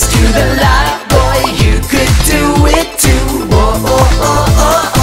tickets to the light, boy. You could do it too. Oh, oh, oh, oh, oh.